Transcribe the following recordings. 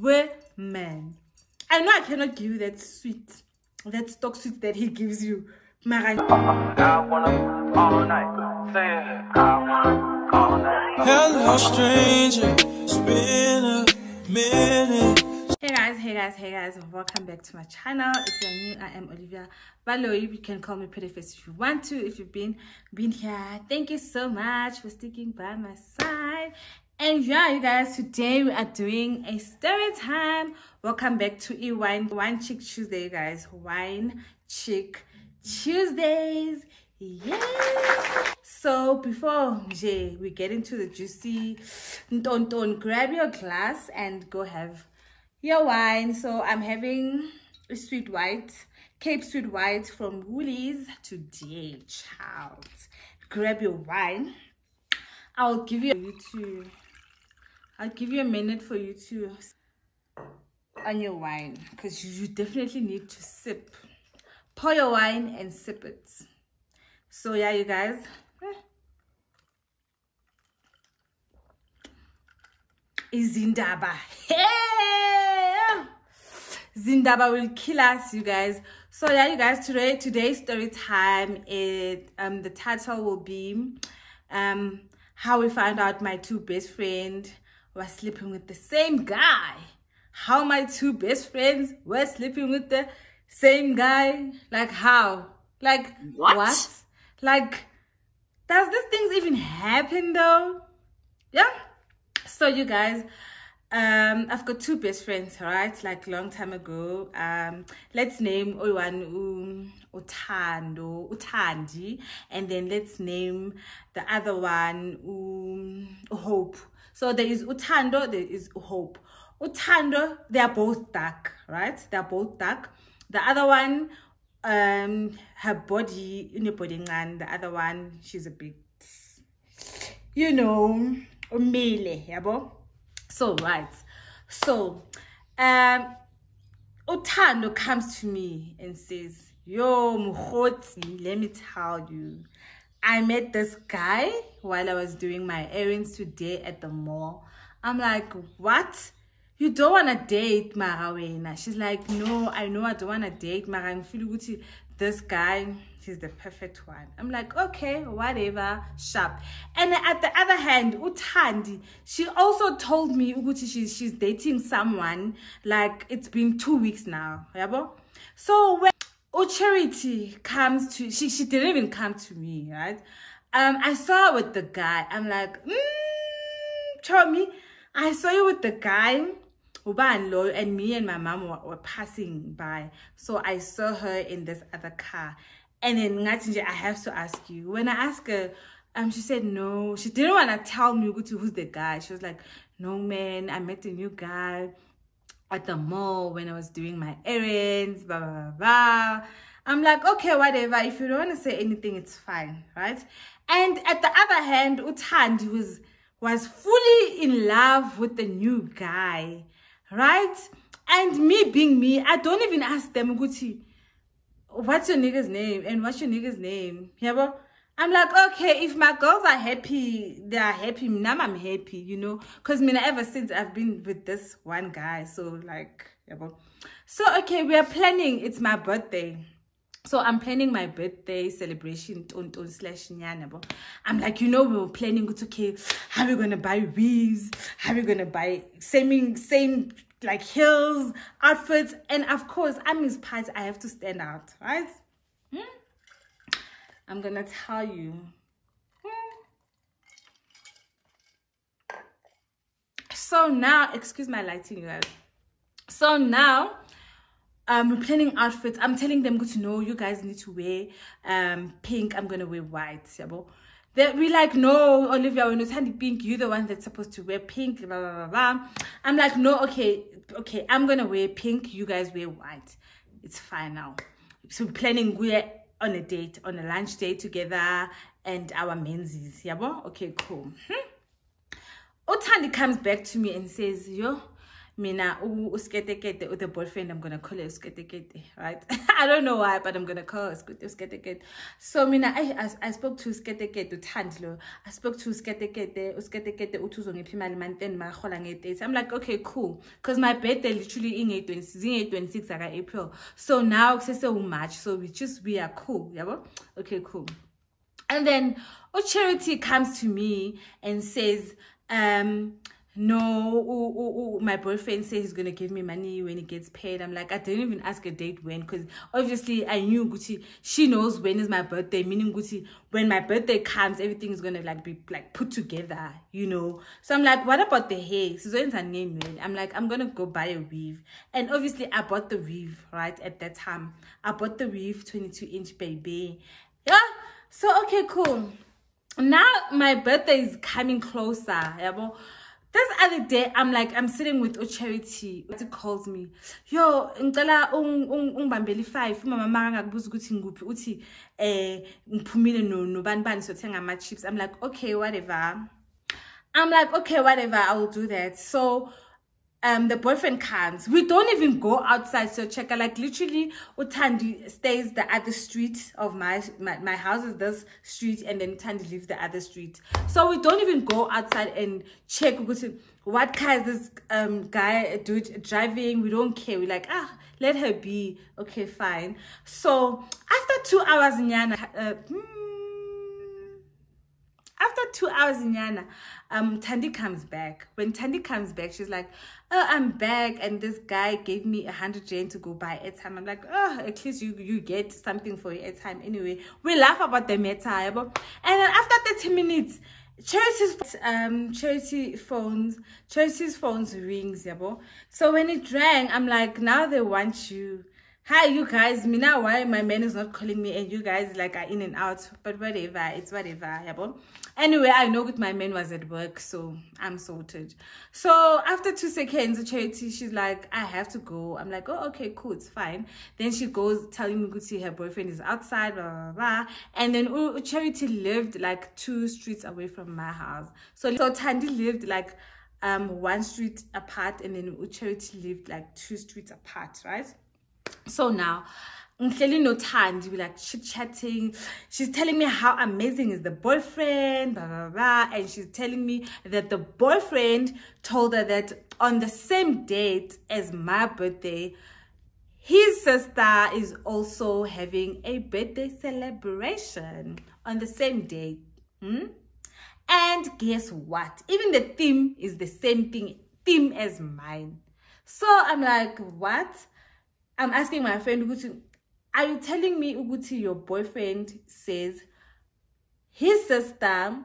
women. I know I cannot give you that sweet, that stock sweet that he gives you. Mara. I wanna all night. Say it. I wanna all night. Hello, stranger. It's been a minute. Hey guys, hey guys, hey guys, welcome back to my channel. If you're new, I am Olivia Baloyi. You can call me Pretty Face if you want to. If you've been been here, thank you so much for sticking by my side. And yeah, you guys, today we are doing a story time. Welcome back to E Wine Wine Chick Tuesday, guys. Wine Chick Tuesdays. Yeah. So before Jay, we get into the juicy don't don't grab your glass and go have your wine. So I'm having a sweet white, Cape Sweet White from Woolies today, child. Grab your wine. I'll give you, you to I'll give you a minute for you to on your wine because you definitely need to sip. Pour your wine and sip it. So yeah, you guys. Izindaba. Hey! Zindaba will kill us, you guys. So yeah, you guys, today today's story time. It um the title will be um how we found out my two best friends were sleeping with the same guy. How my two best friends were sleeping with the same guy. Like how? Like What? what? Like does these things even happen though? Yeah. So you guys, um, I've got two best friends, right? Like long time ago. Um, let's name one um, Utando, Utandi, and then let's name the other one um, Hope. So there is Utando, there is Hope. Utando, they are both dark, right? They are both dark. The other one, um, her body, in body, and the other one, she's a bit you know, umile, yabo. So right. So um Utando comes to me and says, Yo, Mukhotsi, let me tell you. I met this guy while I was doing my errands today at the mall. I'm like, what? You don't want to date Marawena? She's like, no, I know I don't want to date Mara. This guy, he's the perfect one. I'm like, okay, whatever, sharp. And at the other hand, Utandi, she also told me Uguti she's she's dating someone. Like it's been two weeks now. Yabo? So when Ucharity comes to she she didn't even come to me, right? Um, I saw her with the guy. I'm like, mm, tell me, I saw you with the guy. Uban Lo and me and my mom were, were passing by. So I saw her in this other car. And then I have to ask you. When I asked her, um, she said no. She didn't want to tell me who's the guy. She was like, no man, I met a new guy at the mall when I was doing my errands, blah, blah, blah. I'm like, okay, whatever. If you don't want to say anything, it's fine, right? And at the other hand, Utandi was, was fully in love with the new guy, right? And me being me, I don't even ask them, Guti, what's your nigga's name? And what's your nigga's name? Yeah, but I'm like, okay, if my girls are happy, they are happy. Now I'm happy, you know. Because me, ever since I've been with this one guy. So, like, yeah. So, okay, we are planning. It's my birthday. So I'm planning my birthday celebration on on slash nyana. I'm like, you know, we were planning it's okay, how we gonna buy weaves, how we gonna buy same same like heels, outfits, and of course I'm his part, I have to stand out, right? I'm gonna tell you. So now, excuse my lighting, you guys. So now um we're planning outfits. I'm telling them good to know you guys need to wear um pink. I'm gonna wear white yabo. They we like no olivia when it's handy pink. You're the one that's supposed to wear pink blah, blah blah blah. I'm like no okay okay i'm gonna wear pink. You guys wear white. It's fine now. So planning we're on a date on a lunch date together and our menses yabo okay cool hmm? Otandi comes back to me and says yo mina usketekete or the boyfriend i'm gonna call her usketekete right? I don't know why but i'm gonna call uske- usketekete so mina I, I, i spoke to usketekete uthandi lo. I spoke to usketekete usketekete uthi uzongipha imali manteni makarhola nge-30 i'm like okay cool. Because my birthday literally inge-26 zinge-26 zaka-april so now kusesewumarch so we just we are cool yabo? Okay cool. And then Charity comes to me and says, um, no, ooh, ooh, ooh, my boyfriend says he's gonna give me money when he gets paid. I'm like, I didn't even ask a date when, because obviously I knew Gucci, she knows when is my birthday, meaning Gucci, when my birthday comes, everything is gonna like be like put together, you know. So I'm like, what about the hair? Suzanne's her name, man. I'm like, I'm gonna go buy a weave. And obviously I bought the weave, right? At that time. I bought the weave 22 inch baby. Yeah. So okay, cool. Now my birthday is coming closer. Yabo. This other day, I'm like, I'm sitting with Charity. It calls me, yo, ngicela ung- ung- ungibambele five. Umama makangakubuza ukuthi nguphi uthi eh ngiphumile no nobani bani sothenga ama chips. I'm like, okay, whatever. I'm like, okay, whatever, I will do that. So um the boyfriend comes. We don't even go outside so check like literally Utandi stays at the other street of my, my my house is this street and then Utandi lives the other street. So we don't even go outside and check what car is this um guy dude driving. We don't care. We're like, ah, let her be. Okay, fine. So after two hours Nyana uh, hmm, after two hours in Yana, um, Tandy comes back. When Tandy comes back, she's like, "Oh, I'm back, and this guy gave me a hundred yen to go buy airtime." I'm like, "Oh, at least you you get something for your airtime anyway." We laugh about the meta, yabo. and then after thirty minutes. Charity's um charity phones charity's phones rings yabo so when it rang i'm like now they want you hi you guys. Me now why my man is not calling me and you guys like are in and out? But whatever it's whatever yabo anyway i know that my man was at work so i'm sorted. So after two seconds charity she's like i have to go. I'm like oh okay cool it's fine. Then she goes telling me Gucci her boyfriend is outside blah blah blah and then U- U- charity lived like two streets away from my house. So so tandy lived like um one street apart and then charity lived like two streets apart right so now ngihleli nothandi we like chit chatting. She's telling me how amazing is the boyfriend blah blah blah. And she's telling me that the boyfriend told her that on the same date as my birthday his sister is also having a birthday celebration on the same date. Hmm? and guess what? Even the theme is the same thing theme as mine. So i'm like what I'm asking my friend Uguti, are you telling me Uguti your boyfriend says his sister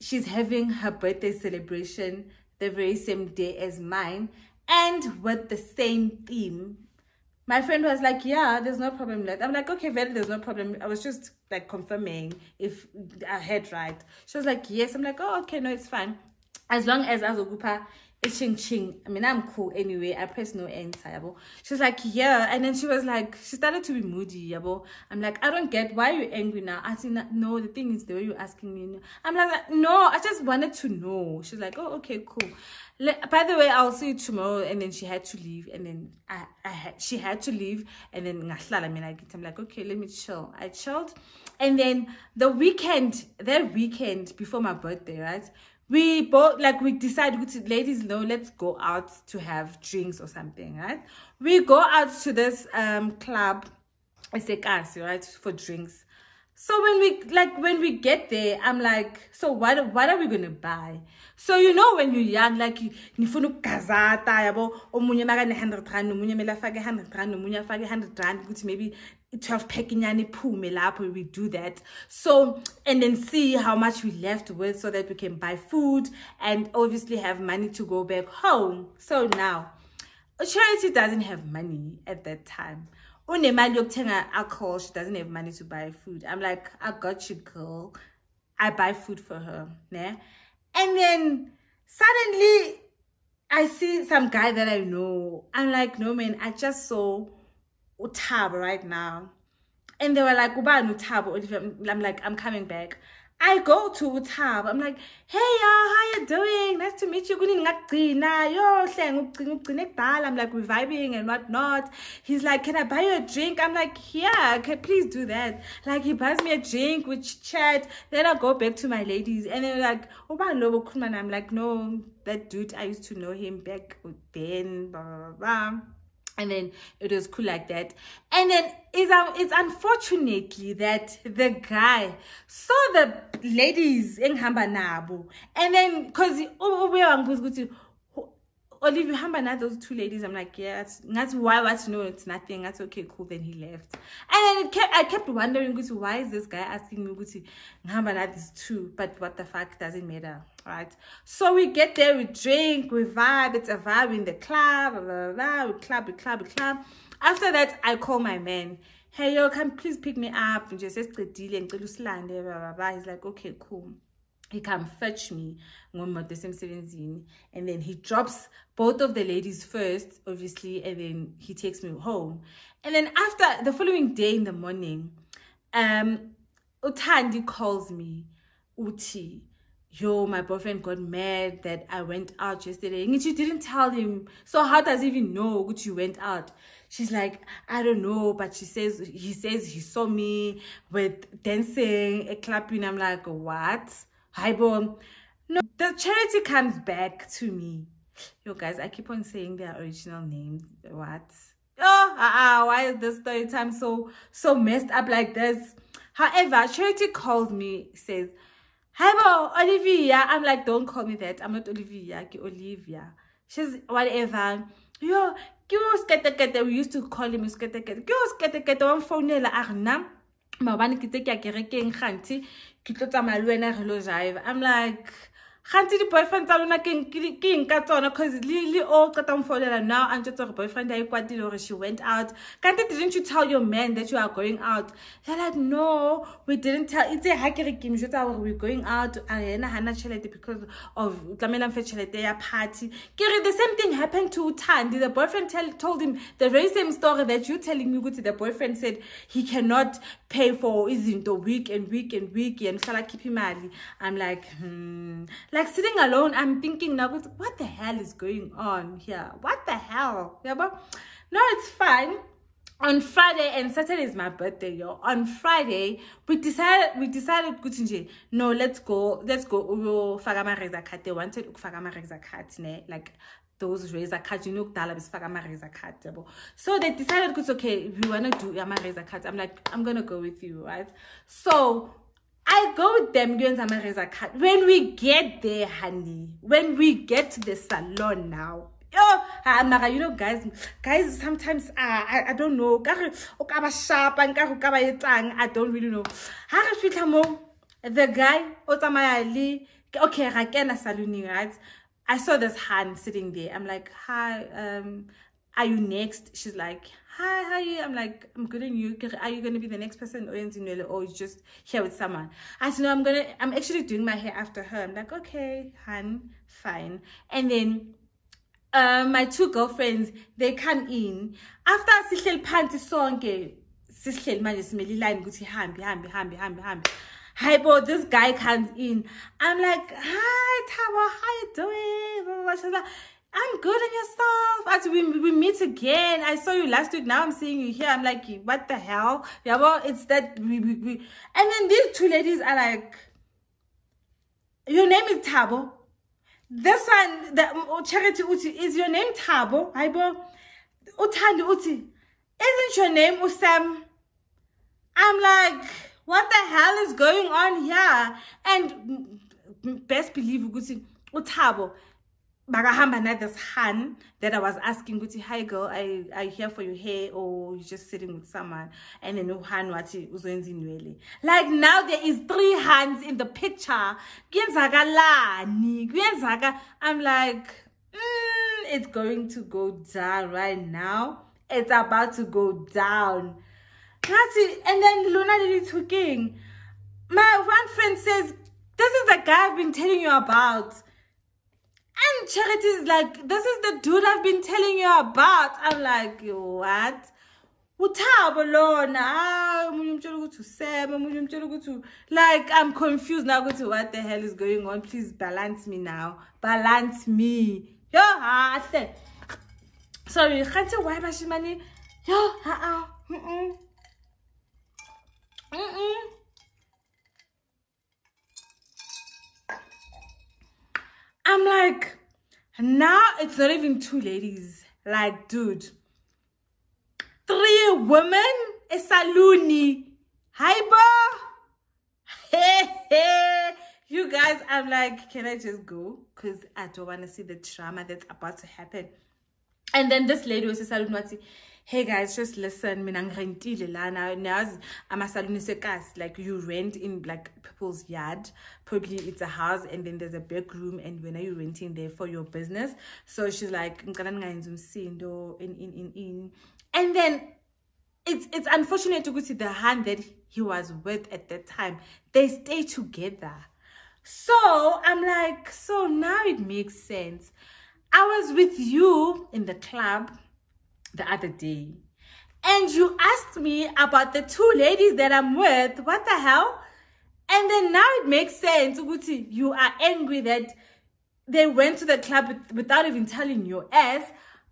she's having her birthday celebration the very same day as mine and with the same theme? My friend was like yeah there's no problem that. I'm like okay very there's no problem. I was just like confirming if i heard right. She was like yes. I'm like oh okay no it's fine. As long as ching ching. I mean i'm cool anyway. I press no enter yabo. She's like yeah. And then she was like she started to be moody yabo. I'm like i don't get why you angry now? I think no the thing is the way you're asking me. I'm like no i just wanted to know. She's like oh okay cool. By the way i'll see you tomorrow. And then she had to leave. And then i, I had she had to leave. And then ngahlala mina kithi. i'm like okay let me chill. I chilled. And then the weekend that weekend before my birthday right we both like we decided with ladies no let's go out to have drinks or something right? We go out to this um club esekasi right for drinks. So when we like when we get there i'm like so what what are we gonna buy? So you know when you're young like nifuna ukugazata yabo? Omunye makane 100 rand omunye mele afake 100 rand omunye afake 100 rand ukuthi maybe 12 pack inyani iphume lapho we do that. So and then see how much we left with so that we can buy food and obviously have money to go back home. So now charity doesn't have money at that time. Unemali yokuthenga alcohol she doesn't have money to buy food. I'm like i got you girl. I buy food for her né? and then suddenly i see some guy that i know. I'm like no man i just saw utabo right now and they were like ubani utabo i'm like i'm coming back I go to Utab. I'm like, hey y'all, how you doing? Nice to meet you. I'm like, we're vibing and whatnot. He's like, can I buy you a drink? I'm like, yeah, okay, please do that. Like, he buys me a drink, we chat. Then I go back to my ladies. And then like, oh, and I'm like, no, that dude, I used to know him back then, blah, blah, blah and then it was cool like that and then it's, um, it's unfortunately that the guy saw the ladies engihamba nabo and then because Olivia Hamba now those two ladies. I'm like, yeah, that's, why what no, it's nothing. That's okay, cool. Then he left. And it kept I kept wondering why is this guy asking me Gucci Hamba now these two, but what the fuck doesn't matter. Right. So we get there, we drink, we vibe, it's a vibe in the club, blah, blah, blah, we club, we club, we club. After that, I call my man. Hey yo, can please pick me up? And just steady and go to. He's like, okay, cool he come fetch me and then he drops both of the ladies first obviously and then he takes me home. And then after the following day in the morning um utandi calls me uti yo my boyfriend got mad that i went out yesterday. And she didn't tell him. So how does he even know that you went out? She's like i don't know but she says he says he saw me with dancing a clapping i'm like what Hi, Bo. No, the charity comes back to me. Yo, guys, I keep on saying their original names. What? Oh, uh, why is this story time so so messed up like this? However, Charity calls me, says, Hi, Bo, Olivia. I'm like, don't call me that. I'm not Olivia, Olivia. She's whatever. Yo, we used to call him sketekete ke o sketekete wa mfounela a re nna maobane ke tse ke ya kerekeng i'm like gantsi di-boyfriend tsa lona ke eng ka tsona? Cause le o qeta mfolela now a ntse gore boyfriend a e kwatile gore she went out. Kante didn't you tell your man that you are going out? They're like no we didn't tell. Itse ha ke re ke mjotsa gore we're going out a ena hana tšhelete because of tlamela mfe tšhelete ya party. Ke re the same thing happened to tandi the boyfriend tell, told him the very same story that you telling me ukuthi the boyfriend said he cannot pay for izinto week and week and week. And hlala keep imali i'm like hmm like sitting alone i'm thinking now what the hell is going on here? What the hell? Yeah but no it's fine. On friday and saturday is my birthday yo on friday we decided we decided no let's go let's go they wanted ne? Like those razor cuts you know yabo. So they decided ukuthi okay we want to do ama-razor cuts i'm like i'm gonna go with you right? So I go with them kuyenza ama-razor cut. When we get there, honey, when we get to the salon now, oh, mara, you know, guys, guys, sometimes uh, I, I don't know. Sharp and I don't really know. How fitla mo the guy okay, ra kena salon right? I saw this hand sitting there. I'm like, hi, um, are you next? She's like, hi, how are you? I'm like, I'm good and you. Are you going to be the next person or or you just here with someone? I said, no, I'm to, I'm actually doing my hair after her. I'm like, okay, hun, fine. And then uh, my two girlfriends, they come in. After sihleli phansi sonke, sihleli manje simele line ukuthi hambi hambi hambi hambi hambi. Hi, boy, this guy comes in. I'm like, hi, Tawa, how are you doing? She's like, I'm good and yourself. As we, we meet again. I saw you last week. Now I'm seeing you here. I'm like, what the hell? Yeah, well, it's that we, we, we. And then these two ladies are like, your name is Tabo. This one, the oh, Charity Uti, is your name Tabo? Aibo, Utandi Uti, isn't your name Usam? I'm like, what the hell is going on here? And best believe Uti, Utabo bakahamba na this han that i was asking ukuthi hi girl i i here for your hair or you just sitting with someone? And then uhan wathi uzoyenza inwele. Like now there is three hands in the picture. I'm like mm, it's going to go down right now. It's about to go down. And then luna lily talking. My one friend says this is the guy i've been telling you about and Charity is like, this is the dude I've been telling you about. I'm like, what? uthabo lona hayi omunye umtshela ukuthi usem omunye umtshela ukuthi like i'm confused now ukuthi what the hell is going on please balance me now balance me yo hahle sorry kgantse why bashimane yo ha-a mm-mm. Mm-mm. I'm like, now it's not even two ladies. Like, dude, three women, a saluni. Hi, bo. Hey, hey. You guys, I'm like, can I just go? Because I don't want to see the drama that's about to happen. And then this lady was salon wathi, hey guys, just listen, mina ngirentile lana. Nazi amasalon isekas, like you rent in like people's yard. Probably it's a house and then there's a back room and when are you renting there for your business? So she's like, ngicela ningayenzi umsindo in in in in. And then it's it's unfortunate to go see the hand that he was with at that time. They stay together. So I'm like, so now it makes sense. I was with you in the club the other day, and you asked me about the two ladies that I'm with. What the hell? And then now it makes sense. You are angry that they went to the club without even telling your ass.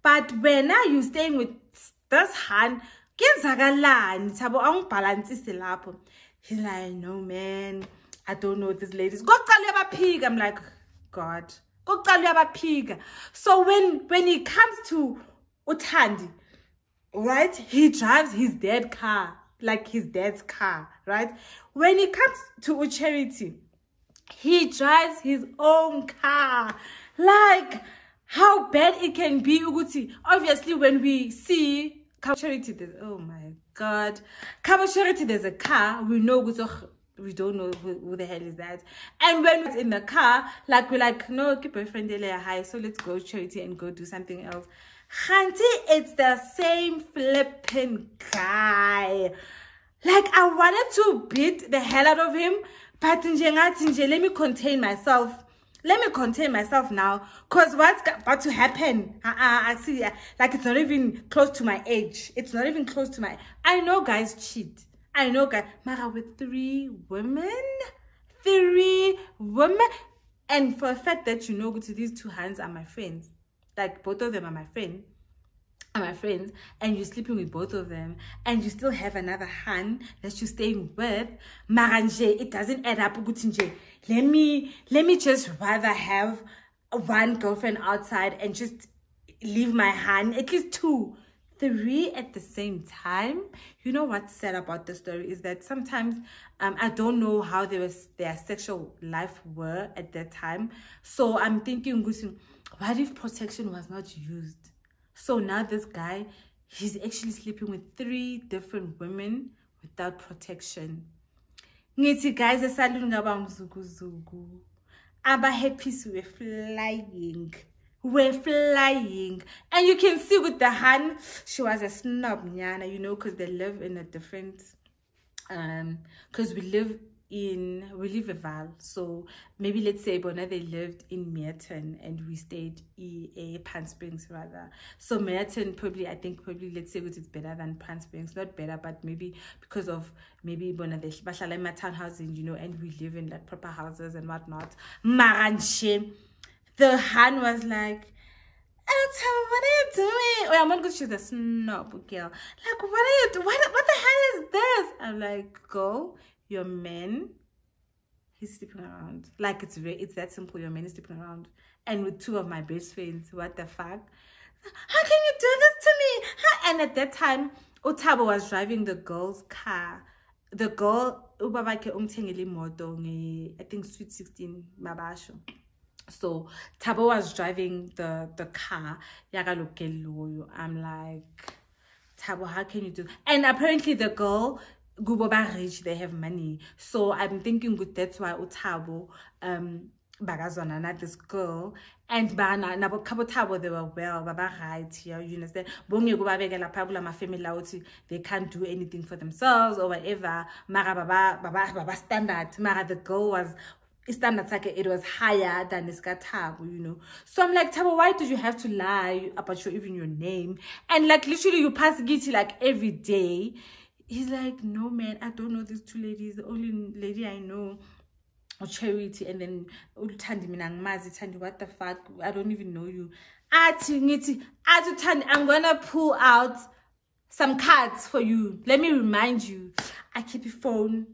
But when now you staying with this hand. He's like, no man, I don't know these ladies. Go pig. I'm like, God. So when when it comes to Utandi, right? He drives his dead car, like his dad's car, right? When it comes to charity, he drives his own car. Like how bad it can be, Uguti. Obviously, when we see charity, there's oh my god, charity, there's a car. We know Uguti, oh, we don't know who, who the hell is that. And when it's in the car, like we're like, no, keep boyfriend high, so let's go charity and go do something else. Khanti, it's the same flipping guy. Like I wanted to beat the hell out of him, but let me contain myself. Let me contain myself now, cause what's about to happen? Uh, uh, I see, uh, like it's not even close to my age. It's not even close to my. I know guys cheat. I know guys. Mara with three women, three women, and for a fact that you know, these two hands are my friends. Like both of them are my friend are my friends and you're sleeping with both of them and you still have another hand that you're staying with. Maranje it doesn't add up let me let me just rather have one girlfriend outside and just leave my hand at least two three at the same time. You know what's sad about the story is that sometimes um i don't know how their their sexual life were at that time. So i'm thinking what if protection was not used so now this guy, he's actually sleeping with three different women without protection. Ngithi guys esaluni ngaba mzukuzuku. Aba happies were flying. We're flying. And you can see with the hand, she was a snob, nyana, you know, because they live in a different um because we live in we live in Vaal so maybe let's say Bona they lived in Meyerton and we stayed in a eh, Palm Springs rather so Meyerton probably I think probably let's say it is better than Palm Springs not better but maybe because of maybe Bona they bashala in my townhousing you know and we live in like proper houses and whatnot Maranche the Han was like Oh, what are you doing? Oh, well, I'm not because she's a snob girl. Like, what are you doing? What, what the hell is this? I'm like, go, your man, he's sleeping around. Like, it's very, it's that simple. Your man is sleeping around. And with two of my best friends, what the fuck? How can you do this to me? How? And at that time, Otabo was driving the girl's car. The girl, I think Sweet 16 Mabasho. So Tabo was driving the the car. I'm like, Tabo, how can you do? And apparently the girl, Guboba rich, they have money. So I'm thinking that's why Utabo um bagazwana not this girl and bana kabo Thabo they were well baba right here you understand? Bonge kuba bekela pha kula ma family ukuthi they can't do anything for themselves or whatever. Mara baba baba baba standard. Mara the girl was standard sakhe it was higher than iskatabo you know? So i'm like tabo why did you have to lie about your even your name? And like literally you pass giti like every day he's like no man i don't know these two ladies. The only lady i know charity and then what the fuck? I don't even know you. Athi ngithi thandi i'm gonna pull out some cards for you. Let me remind you. I keep phone.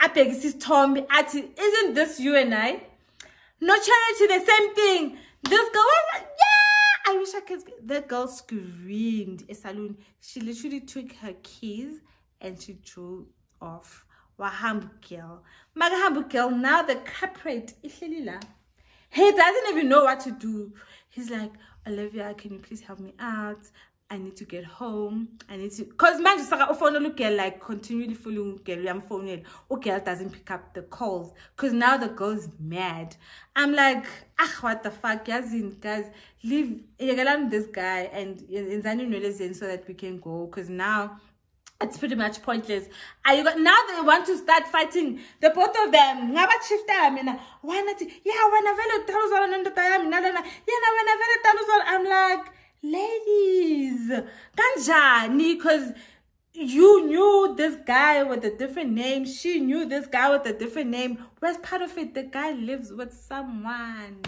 Abhekisa isithombe athi isn't this you and i? No charity the same thing. This girl was yeah! I wish i could that girl screamed a saloon she literally took her keys and she drove off wahamba girl girl now the culprit ihleli la he doesn't even know what to do he's like olivia can you please help me out I need to get home. I need to because man just like phone look at like continually following girl. I'm phoning. Okay, doesn't pick up the calls because now the girl's mad. I'm like, ah, what the fuck, Yazin, guys, leave this guy and in so that we can go because now it's pretty much pointless. Are you got now they want to start fighting the both of them. Ngaba mina. Why? Yeah, when I'm like ladies kanjani? Because you knew this guy with a different name. She knew this guy with a different name. Where's part of it? The guy lives with someone.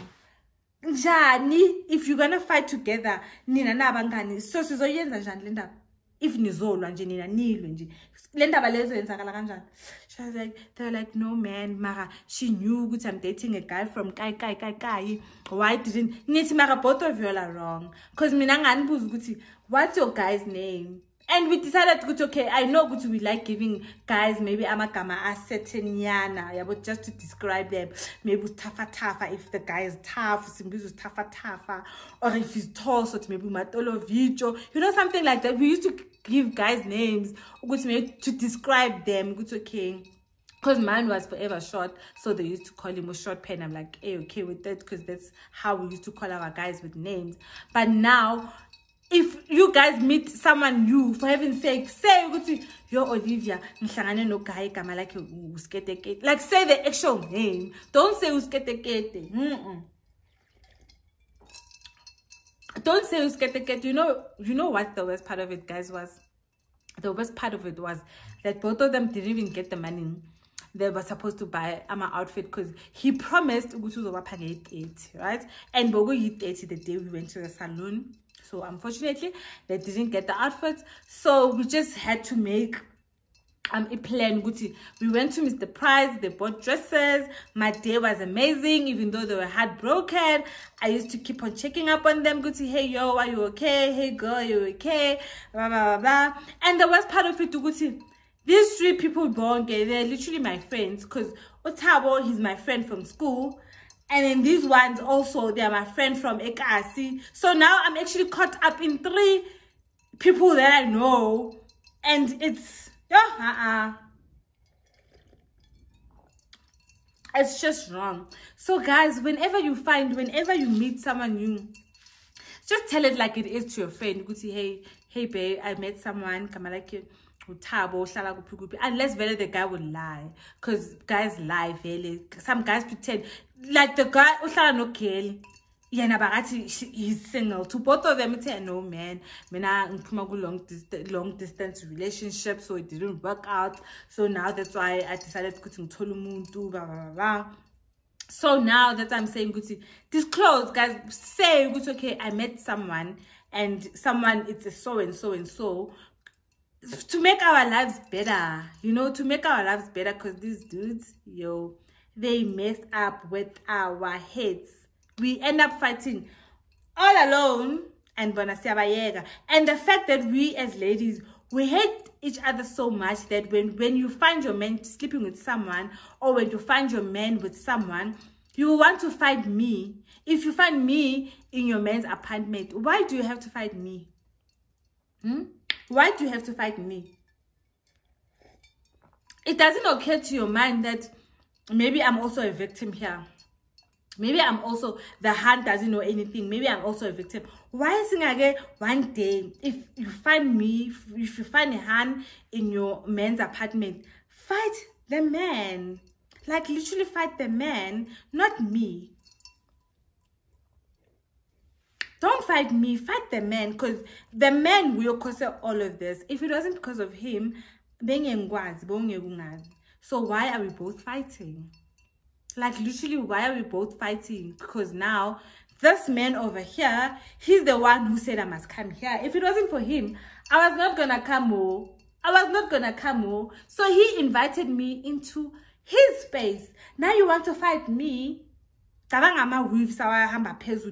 Njani? If you're gonna fight together nina nabangani. So sizoyenza njani if nizolwa nje nina nilwe nje. Le ndaba lezo yenzakala kanjani? She was like they were like no man mara she knew ukuthi i'm dating a guy from kai kai kai kai. Why didn't nithi mara both of you are wrong. Because mina nganibuza ukuthi what's your guy's name? And we decided go okay i know ukuthi we like giving guys maybe amagama acertain yana yabo just to describe them. Maybe tafa if the guy is tough simbizo tafa tafa or if he's tall so maybe matolo vicho you know something like that. We used to give guys names to describe them good okay because mine was forever short so they used to call him a short pen i'm like hey okay with that because that's how we used to call our guys with names but now if you guys meet someone new for heaven's sake say ukuthi yo olivia like say the actual name don't say usketekete mm -mm. Don't say usketekete you know you know what the worst part of it guys was? The worst part of it was that both of them didn't even get the money they were supposed to buy my outfit because he promised ukuthi nge-30 right? And bogo yi-30 the day we went to the saloon so unfortunately they didn't get the outfits so we just had to make um a plan Gucci. we went to mr price they bought dresses my day was amazing even though they were heartbroken i used to keep on checking up on them Gucci. hey yo are you okay hey girl you okay blah blah blah, blah. and the worst part of it Gucci, these three people born gay they're literally my friends because otabo he's my friend from school and then these ones also they're my friend from ekasi so now i'm actually caught up in three people that i know and it's yeah uh-uh. It's just wrong. So guys whenever you find whenever you meet someone new just tell it like it is to your friend. Go say hey hey babe i met someone come like you unless vele the guy would lie. Because guys lie vele. Some guys pretend like the guy uhlala nogirl yena bakathi he's single. To both of them say no man. Mina ngiphuma ku-long long distance relationship so it didn't work out. So now that's why i decided ukuthi ngithole umuntu blah. so now that i'm saying ukuthi disclose guys say ukuthi okay i met someone and someone it's a so and so and so. To make our lives better you know to make our lives better because these dudes yo they mess up with our heads we end up fighting all alone and bona and the fact that we as ladies we hate each other so much that when when you find your man sleeping with someone or when you find your man with someone you want to fight me. If you find me in your man's apartment why do you have to fight me? Hmm? why do you have to fight me? It doesn't occur to your mind that maybe i'm also a victim here maybe i'm also the hand doesn't know anything maybe i'm also a victim why is it one day if you find me if you find a hand in your man's apartment fight the man Like literally fight the man, not me. Don't fight me, fight the man, because the man will cause all of this. If it wasn't because of him, so why are we both fighting? Like literally, why are we both fighting? Because now this man over here, he's the one who said I must come here. If it wasn't for him, I was not gonna come. Oh, I was not gonna come. Oh, so he invited me into his space. Now you want to fight me?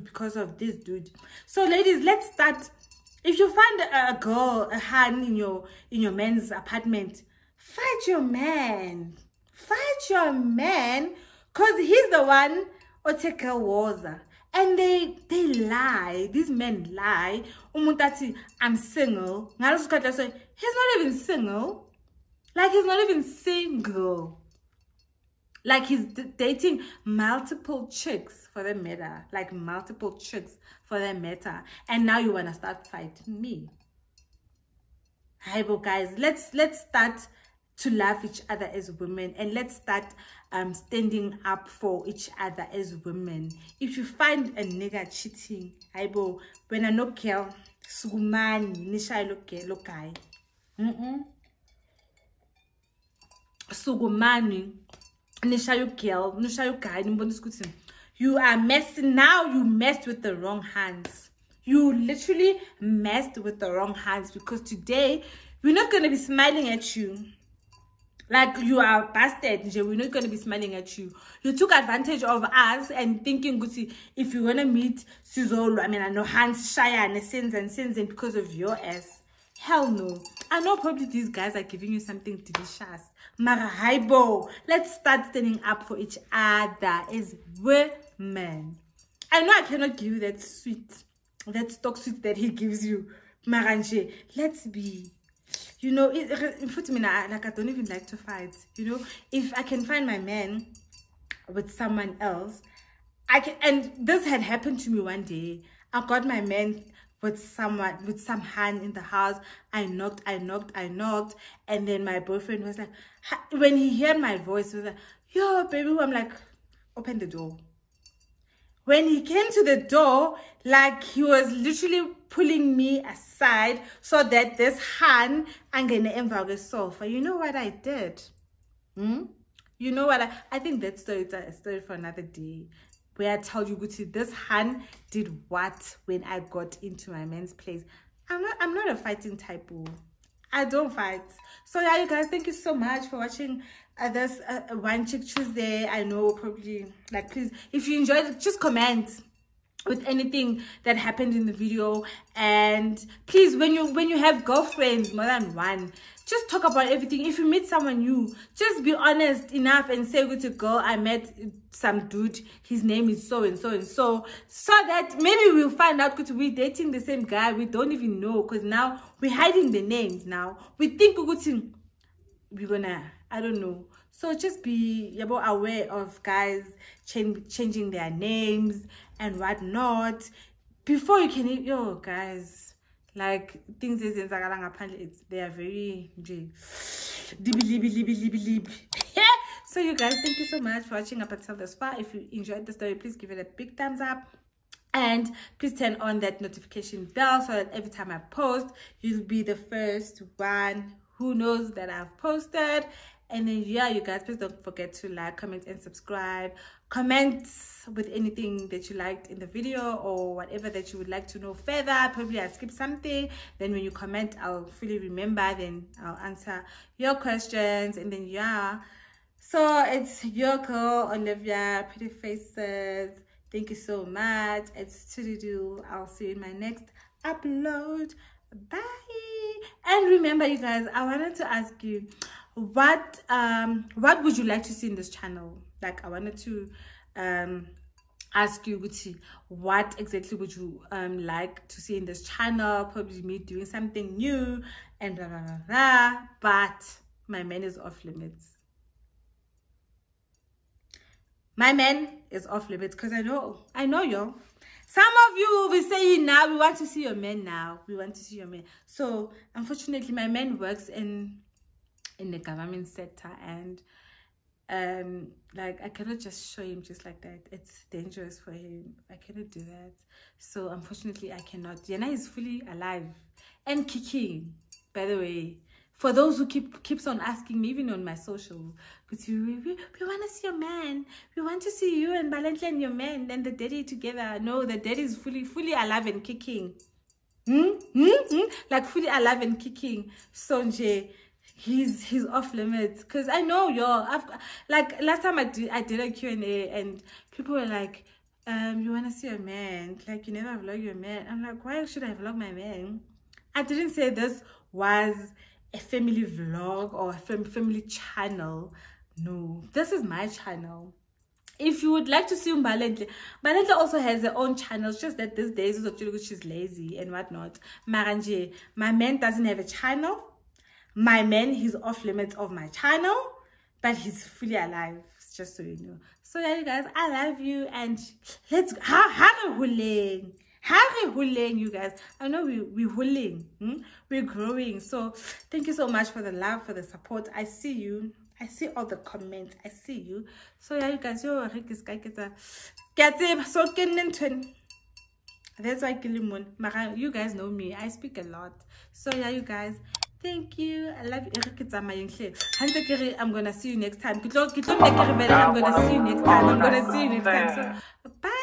because of this dude. So ladies, let's start. If you find a girl, a hand in your in your man's apartment, fight your man. Fight your man. Cause he's the one or take a water and they they lie. These men lie. Umuntu athi i'm single. He's not even single. Like he's not even single. Like he's dating multiple chicks for the matter. Like multiple chicks for the matter. And now you want to start fighting me. Hi guys let's let's start to love each other as women and let's start um standing up for each other as women. If you find a nigga cheating aibo when i no girl sukumani nishaye lo guy mm -mm. sukumani nishaye girl nishaye guy nimbonisa ukuthi you are messing now you messed with the wrong hands. You literally messed with the wrong hands because today we're not going to be smiling at you like you are bastard we're not to be smiling at you. You took advantage of us and thinking Gucci, if you want to meet sizolo i mean i know hands shy and sins and sins and because of your ass. Hell no. I know probably these guys are giving you something delicious. Mara haibo let's start standing up for each other as women. I know i cannot give you that sweet that stock sweet that he gives you. Maranje let's be you know it, like i don't even like to fight you know? If i can find my man with someone else i can and this had happened to me one day. I got my man with someone with some hand in the house. I knocked i knocked i knocked. And then my boyfriend was like when he heard my voice he was like yo baby i'm like open the door when he came to the door like he was literally pulling me aside so that this hand angene emva kwesofa. You know what i did? Hmm? you know what i, I think that story is a story for another day where i tell you Gucci, this hand did what when i got into my man's place. I'm not i'm not a fighting type of I don't fight. So yeah, you guys, thank you so much for watching uh, this uh, One Chick Tuesday. I know probably, like, please, if you enjoyed it, just comment with anything that happened in the video and please when you when you have girlfriends more than one just talk about everything. If you meet someone new just be honest enough and say good to girl i met some dude. His name is so and so and so. So that maybe we'll find out because we're dating the same guy. We don't even know because now we're hiding the names now. We think we're gonna i don't know. So just be aware of guys change, changing their names and whatnot before you can yo guys like things is it's they are very so you guys thank you so much for watching up until this far. If you enjoyed the story please give it a big thumbs up. And please turn on that notification bell so that every time i post you'll be the first one who knows that i've posted. And then yeah you guys please don't forget to like comment and subscribe comment with anything that you liked in the video or whatever that you would like to know further. Probably i skipped something. Then when you comment i'll fully remember. Then i'll answer your questions. And then yeah. So it's your girl olivia pretty faces. Thank you so much. It's to do. I'll see you in my next upload. Bye. And remember you guys i wanted to ask you what um what would you like to see in this channel like i wanted to um ask you Gucci, what exactly would you um like to see in this channel? Probably me doing something new and blah blah blah, blah. but my man is off limits. My man is off limits because i know i know y'all. Some of you will be saying now we want to see your man now. We want to see your man. So unfortunately my man works in in the government sector and um like i cannot just show him just like that. It's dangerous for him. I cannot do that. So unfortunately i cannot. Yana is fully alive. And kicking by the way for those who keep keeps on asking me even on my social but you we, we, we want to see your man. We want to see you and Balentle and your man and the daddy together. No the daddy is fully fully alive and kicking. Hmm? Hmm? Hmm? like fully alive and kicking. Sonje he's he's off limits because i know y'all i've like last time i did i did a q&a and people were like um you want to see your man like you never vlog your man i'm like why should i vlog my man i didn't say this was a family vlog or a fam- family channel no this is my channel if you would like to see Mbalentle, Mbalentle also has her own channel. It's just that these days she's lazy and whatnot. Maranje, my man doesn't have a channel. My man, he's off limits of my channel, but he's fully alive. Just so you know. So yeah, you guys, I love you and let's huleng. How huleng, you guys. I know we we huleng. Hmm? We're growing. So thank you so much for the love, for the support. I see you. I see all the comments. I see you. So yeah, you guys, yo, Rick is get him so That's why Kilimon. Mara, you guys know me. I speak a lot. So yeah, you guys. Thank you. I love you. I'm gonna see you next time. I'm gonna see you next time. I'm gonna see you next time. So bye.